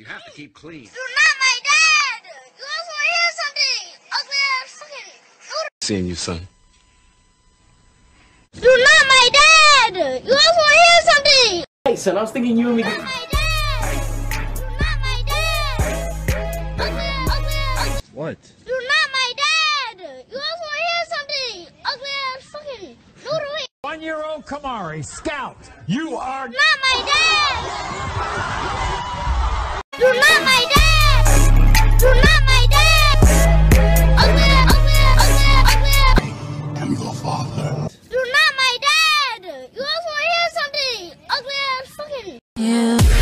You have to keep clean. You're not my dad! You guys want to hear something? Ugly ass fucking. Seeing you, son. You're not my dad! You guys want to hear something? Hey, son, I was thinking you and me. You're not my dad! You're not my dad! Ugly ass, ugly ass. What? You're not my dad! You guys want to hear something? Ugly ass fucking noodle. One-year-old Kamari, scout. You are Not my dad! You're not my dad! You're not my dad! Ugly ugly ugly ugly. I'm your father. You're not my dad! You to hear something? Ugly fucking. You